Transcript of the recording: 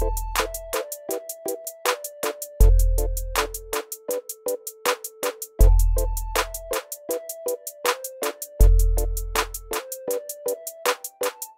you